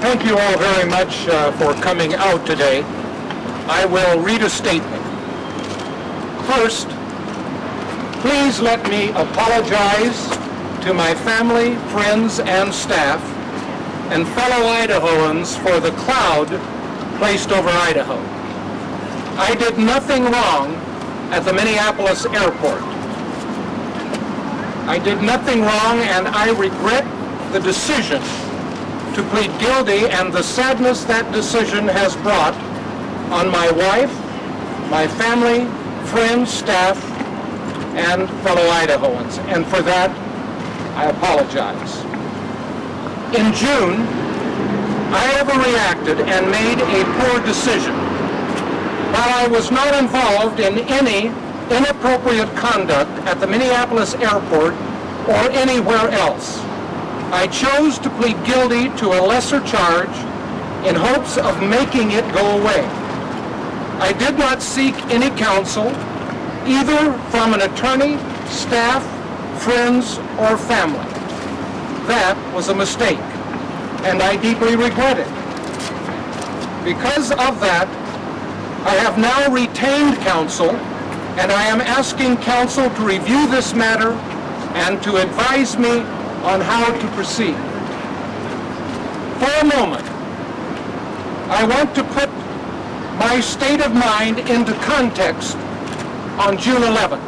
Thank you all very much uh, for coming out today. I will read a statement. First, please let me apologize to my family, friends, and staff, and fellow Idahoans for the cloud placed over Idaho. I did nothing wrong at the Minneapolis airport. I did nothing wrong, and I regret the decision to plead guilty and the sadness that decision has brought on my wife, my family, friends, staff, and fellow Idahoans. And for that, I apologize. In June, I overreacted and made a poor decision. While I was not involved in any inappropriate conduct at the Minneapolis airport or anywhere else, I chose to plead guilty to a lesser charge in hopes of making it go away. I did not seek any counsel, either from an attorney, staff, friends, or family. That was a mistake, and I deeply regret it. Because of that, I have now retained counsel, and I am asking counsel to review this matter and to advise me on how to proceed. For a moment, I want to put my state of mind into context on June 11th.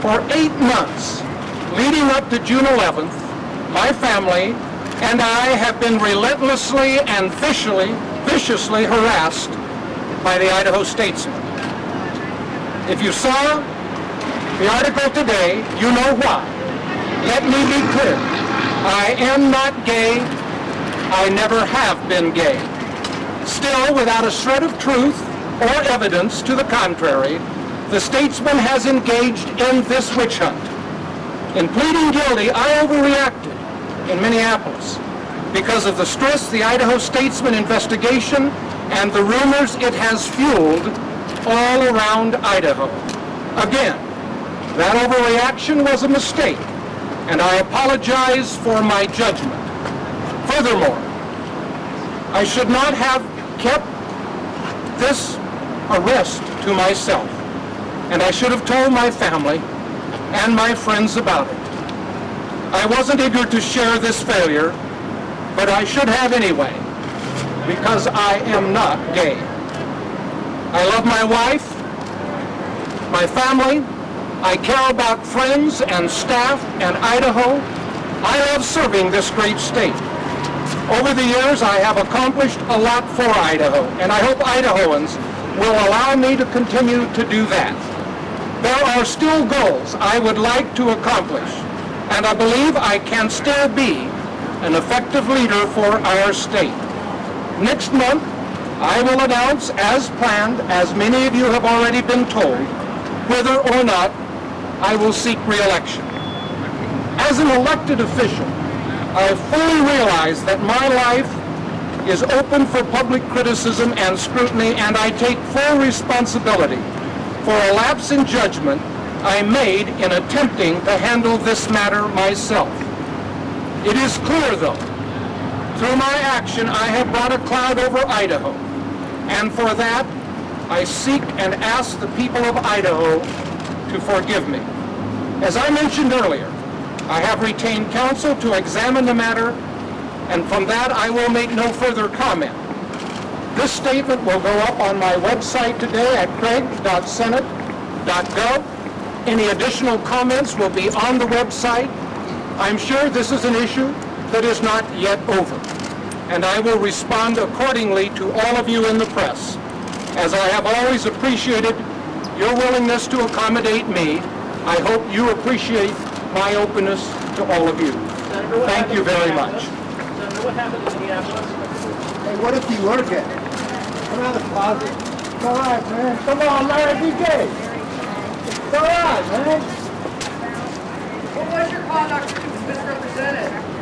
For eight months leading up to June 11th, my family and I have been relentlessly and viciously, viciously harassed by the Idaho Statesman. If you saw the article today, you know why. Let me be clear. I am not gay. I never have been gay. Still, without a shred of truth or evidence to the contrary, the statesman has engaged in this witch hunt. In pleading guilty, I overreacted in Minneapolis because of the stress the Idaho Statesman investigation and the rumors it has fueled all around Idaho. Again, that overreaction was a mistake and I apologize for my judgment. Furthermore, I should not have kept this arrest to myself, and I should have told my family and my friends about it. I wasn't eager to share this failure, but I should have anyway, because I am not gay. I love my wife, my family, I care about friends and staff and Idaho. I love serving this great state. Over the years, I have accomplished a lot for Idaho, and I hope Idahoans will allow me to continue to do that. There are still goals I would like to accomplish, and I believe I can still be an effective leader for our state. Next month, I will announce, as planned, as many of you have already been told, whether or not I will seek re-election. As an elected official, I fully realize that my life is open for public criticism and scrutiny, and I take full responsibility for a lapse in judgment I made in attempting to handle this matter myself. It is clear, though, through my action I have brought a cloud over Idaho, and for that I seek and ask the people of Idaho to forgive me. As I mentioned earlier, I have retained counsel to examine the matter, and from that I will make no further comment. This statement will go up on my website today at craig.senate.gov. Any additional comments will be on the website. I'm sure this is an issue that is not yet over, and I will respond accordingly to all of you in the press, as I have always appreciated your willingness to accommodate me. I hope you appreciate my openness to all of you. Senator, Thank you very much. Senator, what happened in Minneapolis? Hey, what if you were gay? Come out of the closet. It's all right, man. Come on, Larry, be gay. It's all right, man. What was your conduct misrepresented?